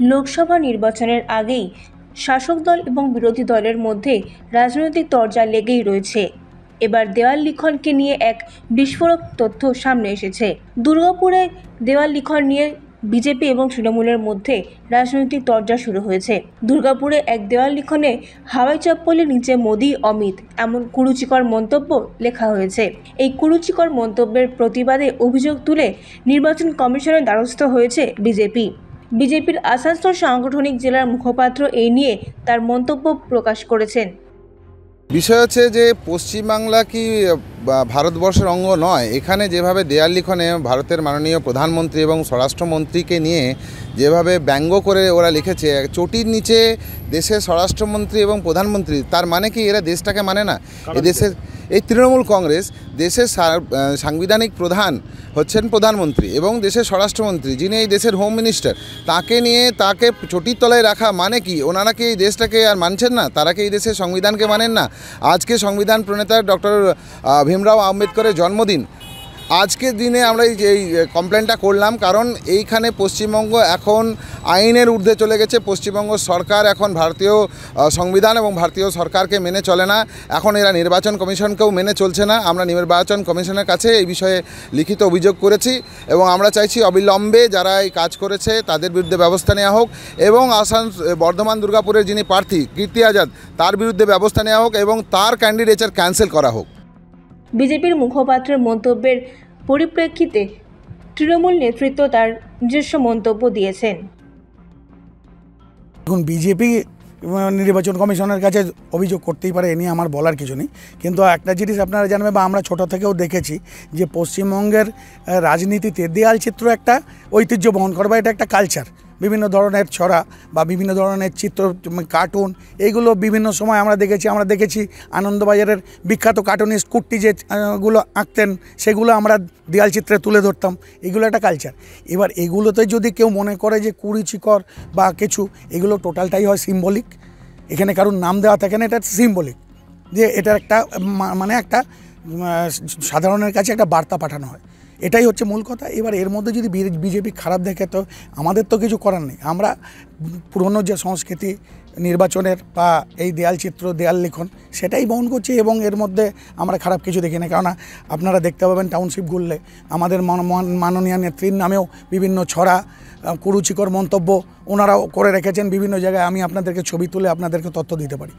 লোকসভা নির্বাচনের আগেই শাসক দল এবং বিরোধী দলের মধ্যে রাজনৈতিক তরজা লেগেই রয়েছে। এবার দেওয়াল লিখনকে নিয়ে এক বিস্ফোরক তথ্য সামনে এসেছে। দুর্গাপুরে দেওয়াল লিখন নিয়ে বিজেপি এবং তৃণমূলের মধ্যে রাজনৈতিক তরজা শুরু হয়েছে। দুর্গাপুরে এক দেওয়াল লিখনে হাওয়াই চপ্পলের নিচে মোদি, অমিত, এমন কুরুচিকর মন্তব্য লেখা হয়েছে। এই কুরুচিকর মন্তব্যের প্রতিবাদে অভিযোগ তুলে নির্বাচন কমিশনের দ্বারস্থ হয়েছে বিজেপি। বিজেপির আসানসোল সাংগঠনিক জেলার মুখপাত্র এই নিয়ে তার মন্তব্য প্রকাশ করেছেন। বিষয় হচ্ছে যে পশ্চিমবাংলা কি ভারতবর্ষের অঙ্গ নয়। এখানে যেভাবে দেয়াল লিখনে ভারতের মাননীয় প্রধানমন্ত্রী এবং স্বরাষ্ট্রমন্ত্রীকে নিয়ে যেভাবে ব্যঙ্গ করে ওরা লিখেছে চটির নিচে দেশের স্বরাষ্ট্রমন্ত্রী এবং প্রধানমন্ত্রী তার মানে কি এরা দেশটাকে মানে না? এদেশের এই তৃণমূল কংগ্রেস দেশের সাংবিধানিক প্রধান হচ্ছেন প্রধানমন্ত্রী এবং দেশের স্বরাষ্ট্রমন্ত্রী, যিনি এই দেশের হোম মিনিস্টার তাকে নিয়ে তাকে চটির তলায় রাখা মানে কি? ওনারা কি এই দেশটাকে আর মানছেন না? তারা কি এই দেশের সংবিধানকে মানেন না? আজকে সংবিধান প্রণেতা ডক্টর ভীমরাও আম্বেদকরের জন্মদিন। আজকের দিনে আমরা এই কমপ্লেনটা করলাম, কারণ এইখানে পশ্চিমবঙ্গ এখন আইনের ঊর্ধ্বে চলে গেছে। পশ্চিমবঙ্গ সরকার এখন ভারতীয় সংবিধান এবং ভারতীয় সরকারকে মেনে চলে না। এখন এরা নির্বাচন কমিশনকেও মেনে চলছে না। আমরা নির্বাচন কমিশনের কাছে এই বিষয়ে লিখিত অভিযোগ করেছি এবং আমরা চাইছি অবিলম্বে যারা এই কাজ করেছে তাদের বিরুদ্ধে ব্যবস্থা নেওয়া হোক এবং আসান বর্ধমান, দুর্গাপুরের যিনি প্রার্থী কীর্তি আজাদ, তার বিরুদ্ধে ব্যবস্থা নেওয়া হোক এবং তার ক্যান্ডিডেচার ক্যান্সেল করা হোক। বিজেপির মুখপাত্রের মন্তব্যের পরিপ্রেক্ষিতে তৃণমূল নেতৃত্ব তার নিজস্ব মন্তব্য দিয়েছেন। এখন বিজেপি নির্বাচন কমিশনের কাছে অভিযোগ করতেই পারে, এ নিয়ে আমার বলার কিছু নেই। কিন্তু একটা জিনিস আপনারা জানবেন বা আমরা ছোট থেকেও দেখেছি যে পশ্চিমবঙ্গের রাজনীতিতে দেয়াল চিত্র একটা, ঐতিহ্য বহন করে বা এটা একটা কালচার বিভিন্ন ধরনের ছড়া বা বিভিন্ন ধরনের চিত্র কার্টুন এইগুলো বিভিন্ন সময় আমরা দেখেছি আমরা দেখেছি আনন্দবাজারের বিখ্যাত কার্টুনিস্ট কুট্টি যে গুলো আঁকতেন, সেগুলো আমরা দেয়াল চিত্রে তুলে ধরতাম। এগুলো একটা কালচার এবার এগুলোতে যদি কেউ মনে করে যে কুড়িচিকর বা কিছু, এগুলো টোটালটাই হয় সিম্বলিক এখানে কারোর নাম দেওয়া থাকে না, এটা সিম্বলিক যে এটা একটা মানে একটা সাধারণের কাছে একটা বার্তা পাঠানো হয়। এটাই হচ্ছে মূল কথা। এবার এর মধ্যে যদি বিজেপি খারাপ দেখে, তো আমাদের তো কিছু করার নেই। আমরা পুরনো যে সংস্কৃতি নির্বাচনের বা এই দেয়াল চিত্র, দেয়াল লিখন, সেটাই বহন করছি এবং এর মধ্যে আমরা খারাপ কিছু দেখি না কেননা আপনারা দেখতে পাবেন টাউনশিপ ঘুরলে আমাদের মান- মান- মাননীয় নেত্রীর নামেও বিভিন্ন ছড়া কুরুচিকর মন্তব্য ওনারাও করে রেখেছেন। বিভিন্ন জায়গায় আমি আপনাদেরকে ছবি তুলে আপনাদেরকে তথ্য দিতে পারি।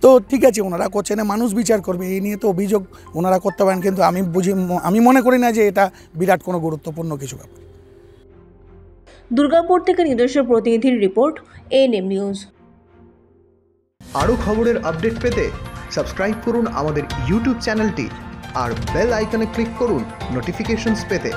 তো ঠিক আছে, ওনারা করছেন, মানুষ বিচার করবে, এই নিয়ে তো অভিযোগ ওনারা করতে পারেন, কিন্তু আমি বুঝি, আমি মনে করি না যে এটা বিরাট কোনো গুরুত্বপূর্ণ কিছু ব্যাপার। দুর্গাপুর থেকে নিজস্ব প্রতিনিধির রিপোর্ট এএনএম নিউজ আরও খবরের আপডেট পেতে সাবস্ক্রাইব করুন আমাদের ইউটিউব চ্যানেলটি আর বেল আইকনে ক্লিক করুন নোটিফিকেশনস পেতে।